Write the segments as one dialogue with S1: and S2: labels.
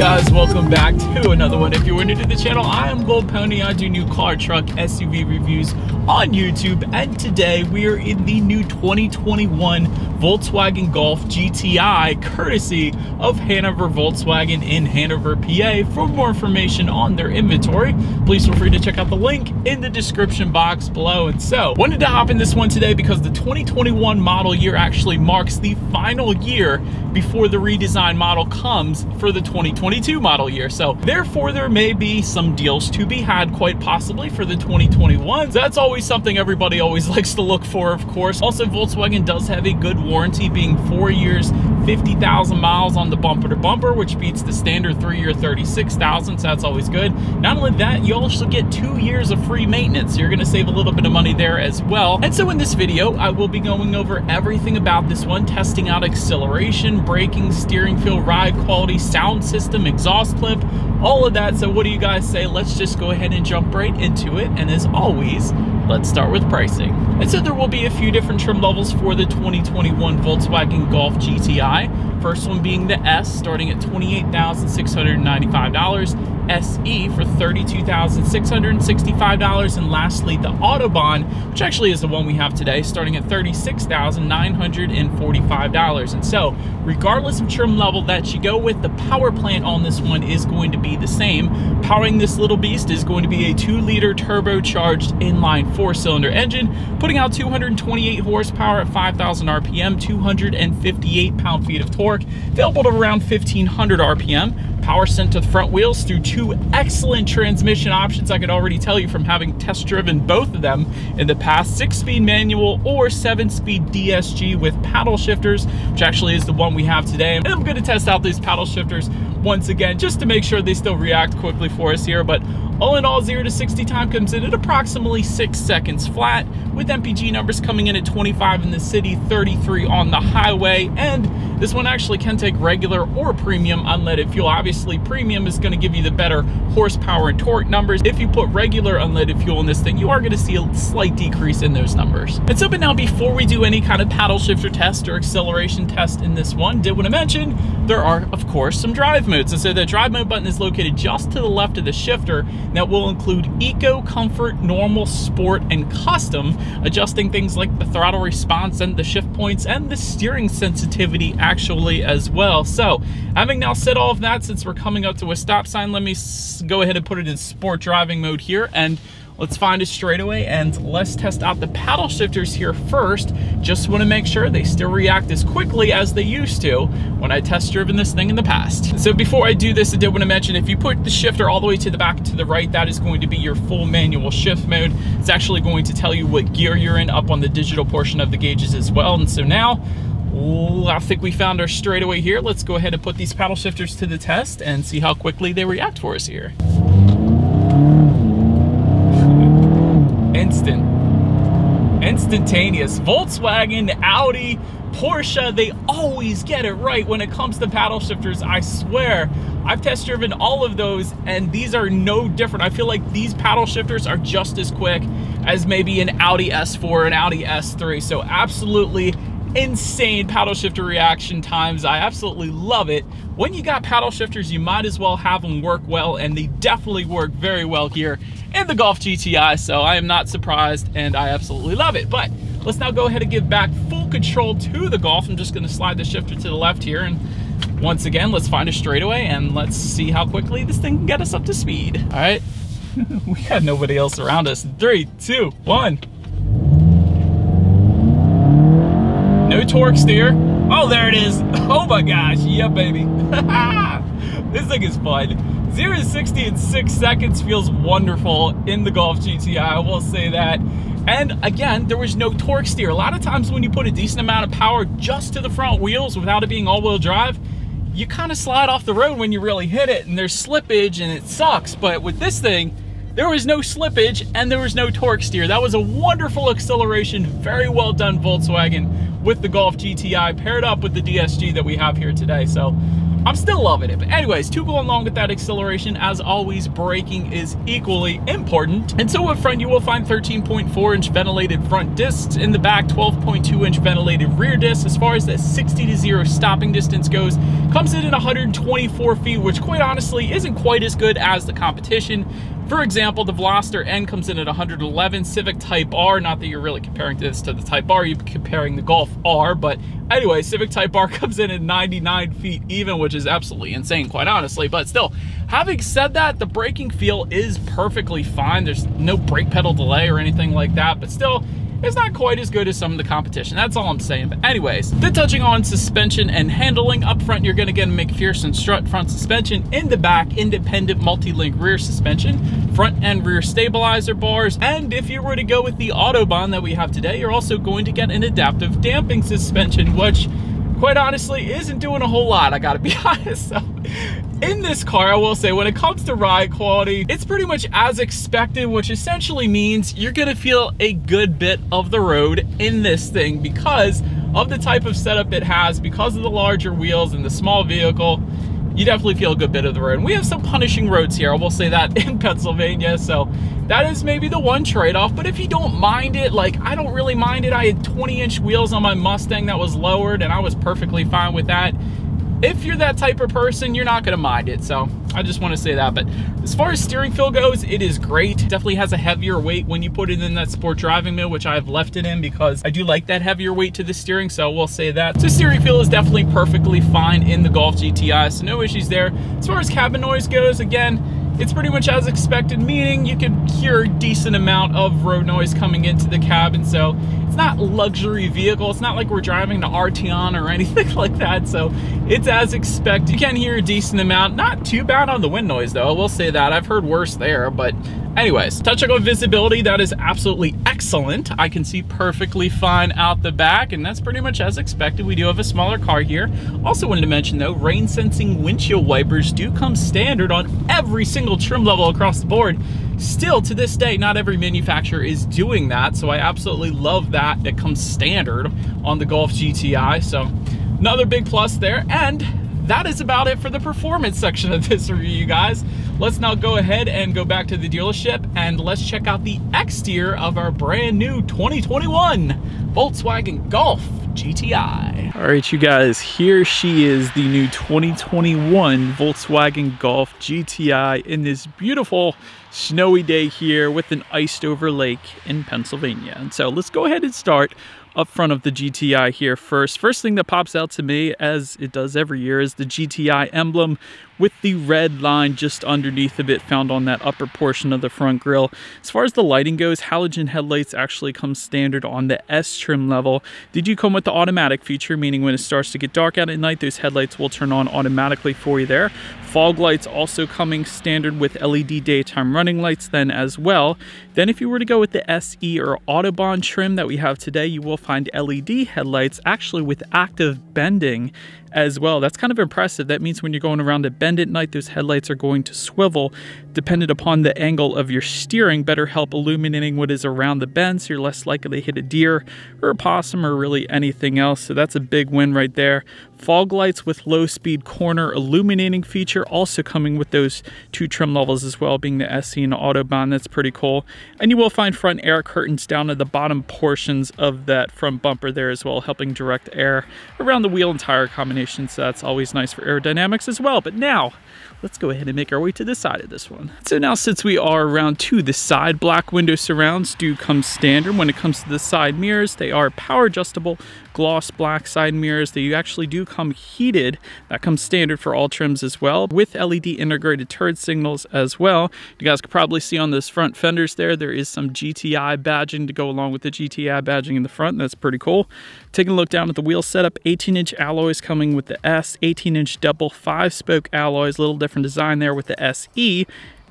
S1: guys, welcome back to another one. If you're new to the channel, I am Gold Pony. I do new car, truck, SUV reviews on YouTube. And today we are in the new 2021 Volkswagen Golf GTI, courtesy of Hanover Volkswagen in Hanover, PA. For more information on their inventory, please feel free to check out the link in the description box below. And so, wanted to hop in this one today because the 2021 model year actually marks the final year before the redesigned model comes for the 2022 model year. So therefore there may be some deals to be had quite possibly for the 2021s. That's always something everybody always likes to look for, of course. Also, Volkswagen does have a good warranty being four years, 50,000 miles on the bumper to bumper, which beats the standard three year 36,000. So that's always good. Not only that, you also get two years of free maintenance. So you're gonna save a little bit of money there as well. And so in this video, I will be going over everything about this one, testing out acceleration, braking, steering feel, ride quality, sound system, exhaust clip, all of that. So what do you guys say? Let's just go ahead and jump right into it. And as always, let's start with pricing. And so there will be a few different trim levels for the 2021 Volkswagen Golf GTI. First one being the S, starting at $28,695. SE for $32,665. And lastly, the Autobahn, which actually is the one we have today, starting at $36,945. And so, regardless of trim level that you go with, the power plant on this one is going to be the same. Powering this little beast is going to be a 2-liter turbocharged inline 4-cylinder engine, putting out 228 horsepower at 5,000 RPM, 258 pound-feet of torque, available at around 1,500 RPM power sent to the front wheels through two excellent transmission options. I could already tell you from having test driven both of them in the past, six speed manual or seven speed DSG with paddle shifters, which actually is the one we have today. And I'm gonna test out these paddle shifters once again, just to make sure they still react quickly for us here. But all in all, 0 to 60 time comes in at approximately 6 seconds flat, with MPG numbers coming in at 25 in the city, 33 on the highway, and this one actually can take regular or premium unleaded fuel. Obviously, premium is going to give you the better horsepower and torque numbers. If you put regular unleaded fuel in this thing, you are going to see a slight decrease in those numbers. And so, but now before we do any kind of paddle shifter test or acceleration test in this one, did want to mention there are, of course, some drive modes. And so the drive mode button is located just to the left of the shifter that will include Eco, Comfort, Normal, Sport, and Custom, adjusting things like the throttle response and the shift points and the steering sensitivity actually as well. So having now said all of that, since we're coming up to a stop sign, let me go ahead and put it in sport driving mode here and Let's find a straightaway and let's test out the paddle shifters here first. Just wanna make sure they still react as quickly as they used to when I test driven this thing in the past. So before I do this, I did wanna mention if you put the shifter all the way to the back to the right, that is going to be your full manual shift mode. It's actually going to tell you what gear you're in up on the digital portion of the gauges as well. And so now, I think we found our straightaway here. Let's go ahead and put these paddle shifters to the test and see how quickly they react for us here. Instant. Instantaneous. Volkswagen, Audi, Porsche, they always get it right when it comes to paddle shifters, I swear. I've test driven all of those and these are no different. I feel like these paddle shifters are just as quick as maybe an Audi S4 and Audi S3. So absolutely insane paddle shifter reaction times. I absolutely love it. When you got paddle shifters, you might as well have them work well, and they definitely work very well here in the Golf GTI, so I am not surprised, and I absolutely love it. But let's now go ahead and give back full control to the Golf. I'm just gonna slide the shifter to the left here, and once again, let's find a straightaway, and let's see how quickly this thing can get us up to speed. All right, we got nobody else around us. Three, two, one. No torque steer. Oh, there it is. Oh my gosh. Yeah, baby. this thing is fun. 0 to 60 in 6 seconds feels wonderful in the Golf GTI, I will say that. And again, there was no torque steer. A lot of times when you put a decent amount of power just to the front wheels without it being all-wheel drive, you kind of slide off the road when you really hit it and there's slippage and it sucks. But with this thing, there was no slippage and there was no torque steer. That was a wonderful acceleration. Very well done, Volkswagen, with the Golf GTI paired up with the DSG that we have here today. So I'm still loving it. But anyways, to go along with that acceleration, as always, braking is equally important. And so up front, you will find 13.4 inch ventilated front discs. In the back, 12.2 inch ventilated rear discs. As far as that 60 to 0 stopping distance goes, comes in at 124 feet, which quite honestly isn't quite as good as the competition. For example, the Veloster N comes in at 111, Civic Type R, not that you're really comparing this to the Type R, you're comparing the Golf R, but anyway, Civic Type R comes in at 99 feet even, which is absolutely insane, quite honestly, but still, having said that, the braking feel is perfectly fine. There's no brake pedal delay or anything like that, but still, it's not quite as good as some of the competition. That's all I'm saying. But anyways, then touching on suspension and handling. Up front, you're gonna get a MacPherson strut front suspension. In the back, independent multi-link rear suspension, front and rear stabilizer bars. And if you were to go with the Autobahn that we have today, you're also going to get an adaptive damping suspension, which quite honestly isn't doing a whole lot, I gotta be honest. So in this car, I will say, when it comes to ride quality, it's pretty much as expected, which essentially means you're gonna feel a good bit of the road in this thing because of the type of setup it has, because of the larger wheels and the small vehicle, you definitely feel a good bit of the road. And we have some punishing roads here, I will say that, in Pennsylvania, so that is maybe the one trade-off, but if you don't mind it, like, I don't really mind it. I had 20-inch wheels on my Mustang that was lowered, and I was perfectly fine with that if you're that type of person, you're not gonna mind it. So I just wanna say that. But as far as steering feel goes, it is great. Definitely has a heavier weight when you put it in that sport driving mode, which I've left it in because I do like that heavier weight to the steering. So we'll say that. So steering feel is definitely perfectly fine in the Golf GTI. So no issues there. As far as cabin noise goes, again, it's pretty much as expected, meaning you can hear a decent amount of road noise coming into the cabin. So not luxury vehicle. It's not like we're driving the Arteon or anything like that. So it's as expected. You can hear a decent amount. Not too bad on the wind noise though. I will say that. I've heard worse there. But anyways, touch on visibility. That is absolutely excellent. I can see perfectly fine out the back and that's pretty much as expected. We do have a smaller car here. Also wanted to mention though, rain sensing windshield wipers do come standard on every single trim level across the board. Still, to this day, not every manufacturer is doing that, so I absolutely love that it comes standard on the Golf GTI, so another big plus there, and that is about it for the performance section of this review, you guys. Let's now go ahead and go back to the dealership and let's check out the exterior of our brand new 2021 Volkswagen Golf GTI. All right, you guys, here she is, the new 2021 Volkswagen Golf GTI in this beautiful snowy day here with an iced over lake in Pennsylvania. And so let's go ahead and start up front of the GTI here first. First thing that pops out to me, as it does every year, is the GTI emblem with the red line just underneath of it found on that upper portion of the front grille. As far as the lighting goes, halogen headlights actually come standard on the S trim level. They do come with the automatic feature, meaning when it starts to get dark out at night, those headlights will turn on automatically for you there. Fog lights also coming standard with LED daytime running lights then as well. Then if you were to go with the SE or Autobahn trim that we have today, you will find LED headlights actually with active bending as well. That's kind of impressive. That means when you're going around a bend at night, those headlights are going to swivel dependent upon the angle of your steering, better help illuminating what is around the bend so you're less likely to hit a deer or a possum or really anything else. So that's a big win right there. Fog lights with low speed corner illuminating feature also coming with those two trim levels as well, being the SE and Autobahn. That's pretty cool. And you will find front air curtains down at the bottom portions of that front bumper there as well, helping direct air around the wheel and tire combination. So that's always nice for aerodynamics as well. But now, let's go ahead and make our way to the side of this one. So now since we are around to the side, black window surrounds do come standard. When it comes to the side mirrors, they are power adjustable gloss black side mirrors. They actually do come heated. That comes standard for all trims as well with LED integrated turn signals as well. You guys can probably see on those front fenders there, there is some GTI badging to go along with the GTI badging in the front. That's pretty cool. Taking a look down at the wheel setup, 18 inch alloys coming with the S, 18 inch double five spoke alloys, a little different design there with the SE.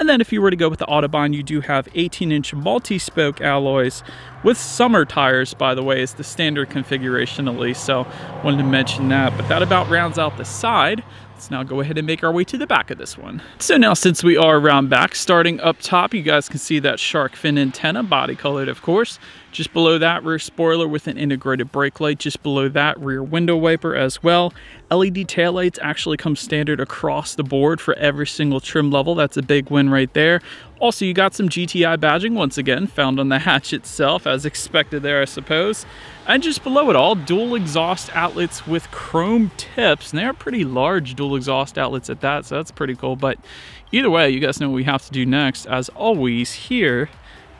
S1: And then if you were to go with the Autobahn, you do have 18-inch multi-spoke alloys with summer tires, by the way, is the standard configuration at least. So wanted to mention that. But that about rounds out the side. Let's now go ahead and make our way to the back of this one. So now since we are around back, starting up top, you guys can see that shark fin antenna, body colored of course. Just below that, rear spoiler with an integrated brake light. Just below that, rear window wiper as well. LED taillights actually come standard across the board for every single trim level. That's a big win right there. Also, you got some GTI badging once again, found on the hatch itself, as expected there, I suppose. And just below it all, dual exhaust outlets with chrome tips. And they're pretty large dual exhaust outlets at that, so that's pretty cool. But either way, you guys know what we have to do next. As always, here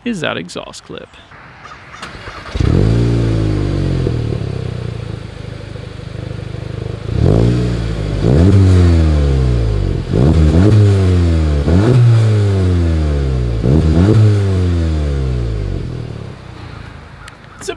S1: is that exhaust clip.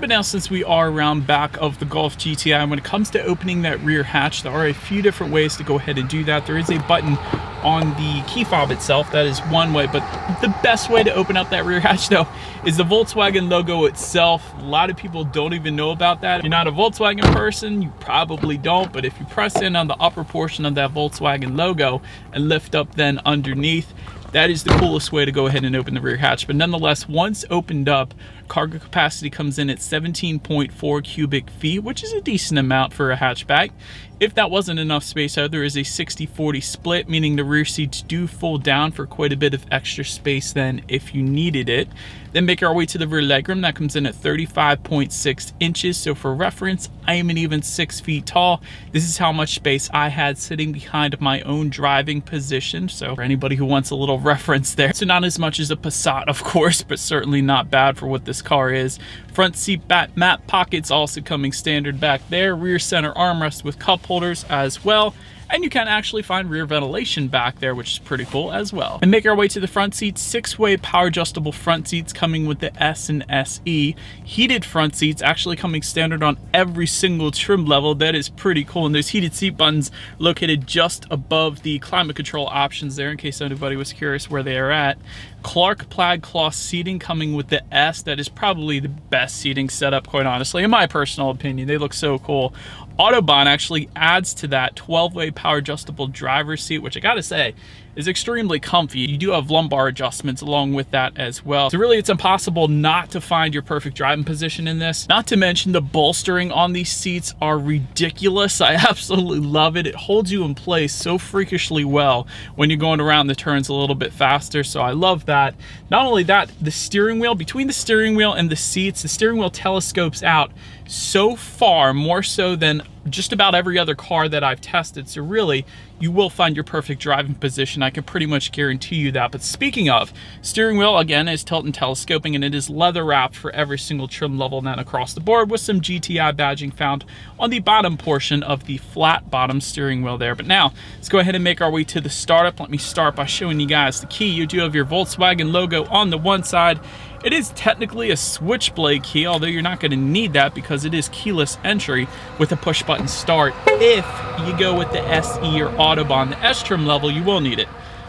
S1: But now since we are around back of the Golf GTI, when it comes to opening that rear hatch, there are a few different ways to go ahead and do that. There is a button on the key fob itself. That is one way, but the best way to open up that rear hatch though is the Volkswagen logo itself. A lot of people don't even know about that. If you're not a Volkswagen person, you probably don't, but if you press in on the upper portion of that Volkswagen logo and lift up then underneath, that is the coolest way to go ahead and open the rear hatch. But nonetheless, once opened up, cargo capacity comes in at 17.4 cubic feet, which is a decent amount for a hatchback. If that wasn't enough space, though, there is a 60-40 split, meaning the rear seats do fold down for quite a bit of extra space then if you needed it. Then make our way to the rear legroom. That comes in at 35.6 inches. So for reference, I am an even six feet tall. This is how much space I had sitting behind my own driving position. So for anybody who wants a little reference there. So not as much as a Passat, of course, but certainly not bad for what this car is. Front seat mat pockets also coming standard back there. Rear center armrest with cup holders as well. And you can actually find rear ventilation back there, which is pretty cool as well. And make our way to the front seats, six-way power adjustable front seats coming with the S and SE. Heated front seats actually coming standard on every single trim level. That is pretty cool. And there's heated seat buttons located just above the climate control options there in case anybody was curious where they are at. Clark plaid cloth seating coming with the S. That is probably the best seating setup, quite honestly, in my personal opinion. They look so cool. Autobahn actually adds to that 12-way power adjustable driver's seat, which I gotta say, is extremely comfy. You do have lumbar adjustments along with that as well. So really it's impossible not to find your perfect driving position in this. Not to mention the bolstering on these seats are ridiculous. I absolutely love it. It holds you in place so freakishly well when you're going around the turns a little bit faster. So I love that. Not only that, the steering wheel, between the steering wheel and the seats, the steering wheel telescopes out so far, more so than just about every other car that I've tested. So really, you will find your perfect driving position. I can pretty much guarantee you that. But speaking of, steering wheel, again, is tilt and telescoping, and it is leather wrapped for every single trim level and then across the board with some GTI badging found on the bottom portion of the flat bottom steering wheel there. But now, let's go ahead and make our way to the startup. Let me start by showing you guys the key. You do have your Volkswagen logo on the one side it is technically a switchblade key, although you're not going to need that because it is keyless entry with a push button start. If you go with the SE or Autobahn, the S trim level, you will need it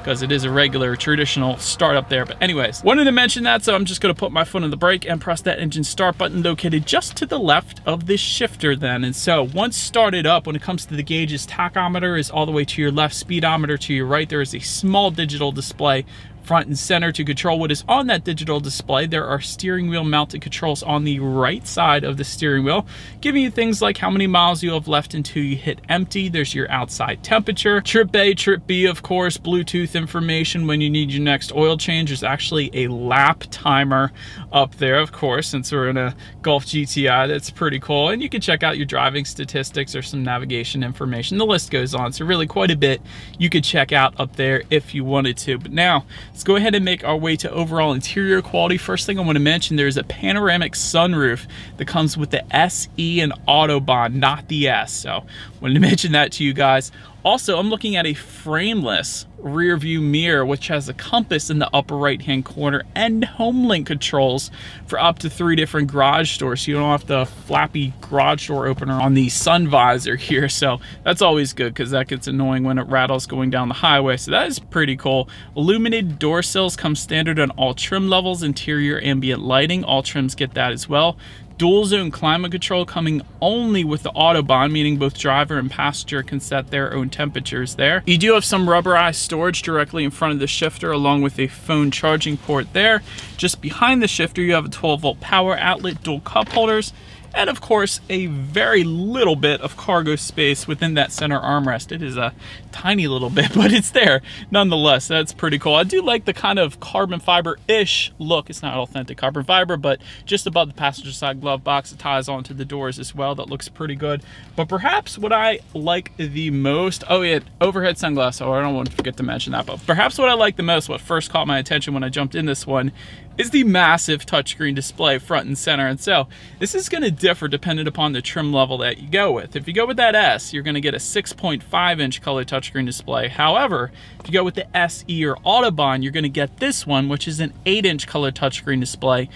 S1: because it is a regular traditional start up there. But anyways, wanted to mention that, so I'm just gonna put my foot on the brake and press that engine start button located just to the left of this shifter then. And so once started up, when it comes to the gauges, tachometer is all the way to your left, speedometer to your right. There is a small digital display front and center to control what is on that digital display. There are steering wheel mounted controls on the right side of the steering wheel, giving you things like how many miles you have left until you hit empty. There's your outside temperature. Trip A, Trip B, of course, Bluetooth information when you need your next oil change. There's actually a lap timer up there, of course, since we're in a Golf GTI. That's pretty cool. And you can check out your driving statistics or some navigation information. The list goes on. So really quite a bit you could check out up there if you wanted to. But now Let's go ahead and make our way to overall interior quality. First thing I want to mention, there's a panoramic sunroof that comes with the SE and Autobahn, not the S. So wanted to mention that to you guys. Also, I'm looking at a frameless rear view mirror, which has a compass in the upper right hand corner and home link controls for up to three different garage doors. So you don't have the flappy garage door opener on the sun visor here. So that's always good because that gets annoying when it rattles going down the highway. So that is pretty cool. Illuminated door sills come standard on all trim levels, interior ambient lighting. All trims get that as well dual zone climate control coming only with the Autobahn, meaning both driver and passenger can set their own temperatures there. You do have some rubberized storage directly in front of the shifter along with a phone charging port there. Just behind the shifter, you have a 12 volt power outlet, dual cup holders, and of course a very little bit of cargo space within that center armrest. It is a tiny little bit, but it's there nonetheless. That's pretty cool. I do like the kind of carbon fiber-ish look. It's not authentic carbon fiber, but just above the passenger side glove box, it ties onto the doors as well. That looks pretty good. But perhaps what I like the most, oh yeah, overhead sunglasses. Oh, I don't want to forget to mention that, but perhaps what I like the most, what first caught my attention when I jumped in this one, is the massive touchscreen display front and center. And so this is gonna differ depending upon the trim level that you go with. If you go with that S, you're gonna get a 6.5 inch color touchscreen display. However, if you go with the SE or Autobahn, you're gonna get this one, which is an 8 inch color touchscreen display.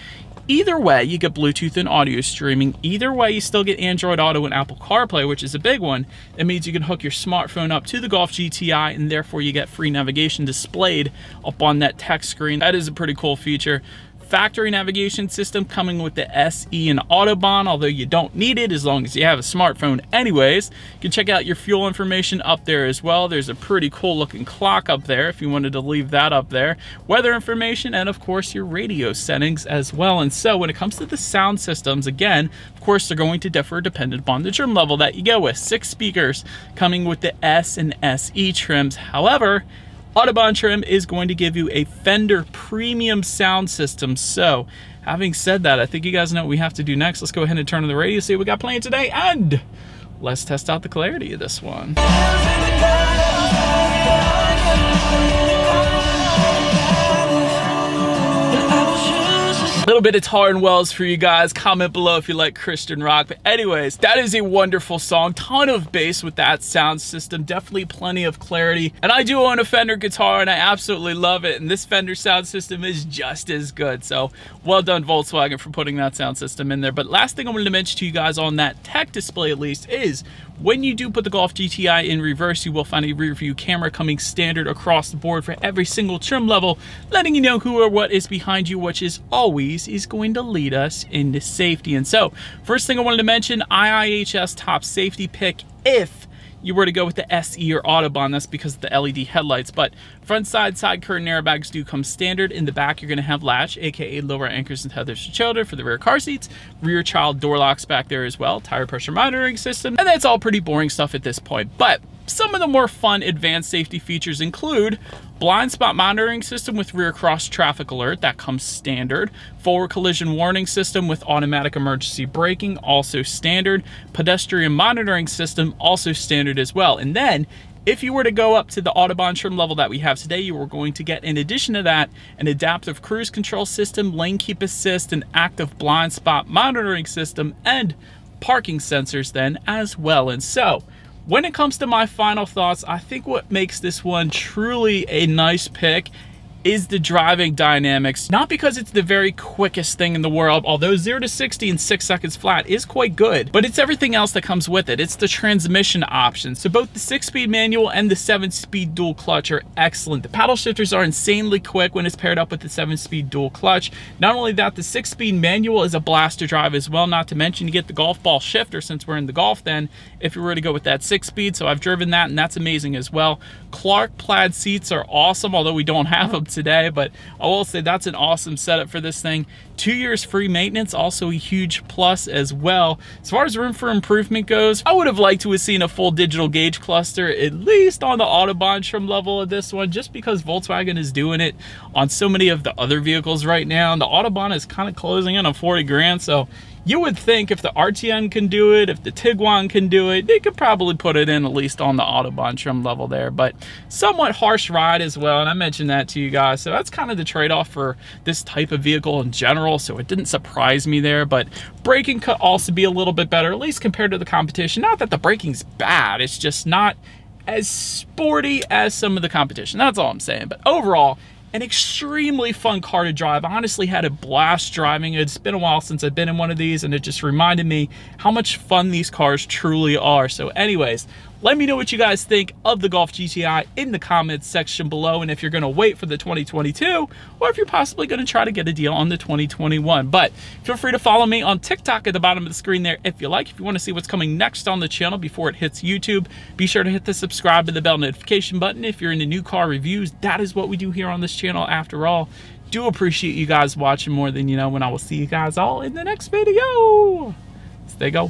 S1: Either way, you get Bluetooth and audio streaming. Either way, you still get Android Auto and Apple CarPlay, which is a big one. It means you can hook your smartphone up to the Golf GTI and therefore you get free navigation displayed up on that text screen. That is a pretty cool feature factory navigation system coming with the SE and Autobahn, although you don't need it as long as you have a smartphone anyways. You can check out your fuel information up there as well. There's a pretty cool looking clock up there if you wanted to leave that up there. Weather information and of course your radio settings as well. And so when it comes to the sound systems, again, of course they're going to differ dependent upon the trim level that you go with. Six speakers coming with the S and SE trims. However, Autobahn trim is going to give you a Fender premium sound system. So having said that, I think you guys know what we have to do next. Let's go ahead and turn on the radio, see what we got playing today, and let's test out the clarity of this one. Little bit of Tauren Wells for you guys. Comment below if you like Christian rock. But anyways, that is a wonderful song. Ton of bass with that sound system. Definitely plenty of clarity. And I do own a Fender guitar and I absolutely love it. And this Fender sound system is just as good. So well done Volkswagen for putting that sound system in there. But last thing I wanted to mention to you guys on that tech display at least is when you do put the Golf GTI in reverse, you will find a rear view camera coming standard across the board for every single trim level, letting you know who or what is behind you, which is always is going to lead us into safety. And so, first thing I wanted to mention, IIHS top safety pick if you were to go with the SE or Autobahn, that's because of the LED headlights. But front side side curtain airbags do come standard. In the back, you're going to have latch, aka lower anchors and tethers to children for the rear car seats. Rear child door locks back there as well. Tire pressure monitoring system. And that's all pretty boring stuff at this point. But some of the more fun advanced safety features include blind spot monitoring system with rear cross traffic alert, that comes standard. Forward collision warning system with automatic emergency braking, also standard. Pedestrian monitoring system, also standard as well. And then if you were to go up to the Autobahn trim level that we have today, you were going to get, in addition to that, an adaptive cruise control system, lane keep assist, an active blind spot monitoring system, and parking sensors then as well. And so, when it comes to my final thoughts, I think what makes this one truly a nice pick is the driving dynamics. Not because it's the very quickest thing in the world, although 0 to 60 in 6 seconds flat is quite good, but it's everything else that comes with it. It's the transmission options. So both the 6-speed manual and the 7-speed dual clutch are excellent. The paddle shifters are insanely quick when it's paired up with the 7-speed dual clutch. Not only that, the 6-speed manual is a blast to drive as well, not to mention you get the golf ball shifter since we're in the golf then, if you were to go with that 6-speed. So I've driven that and that's amazing as well. Clark plaid seats are awesome, although we don't have them today, but I will say that's an awesome setup for this thing. Two years free maintenance, also a huge plus as well. As far as room for improvement goes, I would have liked to have seen a full digital gauge cluster, at least on the Autobahn trim level of this one, just because Volkswagen is doing it on so many of the other vehicles right now. The Autobahn is kind of closing in on 40 grand, so you would think if the Arteon can do it, if the Tiguan can do it, they could probably put it in at least on the Autobahn trim level there. But somewhat harsh ride as well, and I mentioned that to you guys. So that's kind of the trade-off for this type of vehicle in general, so it didn't surprise me there. But braking could also be a little bit better, at least compared to the competition. Not that the braking's bad, it's just not as sporty as some of the competition. That's all I'm saying. But overall, an extremely fun car to drive. I honestly had a blast driving. It's been a while since I've been in one of these and it just reminded me how much fun these cars truly are. So anyways, let me know what you guys think of the Golf GTI in the comments section below and if you're going to wait for the 2022 or if you're possibly going to try to get a deal on the 2021. But feel free to follow me on TikTok at the bottom of the screen there if you like. If you want to see what's coming next on the channel before it hits YouTube, be sure to hit the subscribe and the bell notification button. If you're into new car reviews, that is what we do here on this channel after all. Do appreciate you guys watching more than you know, and I will see you guys all in the next video. Stay go.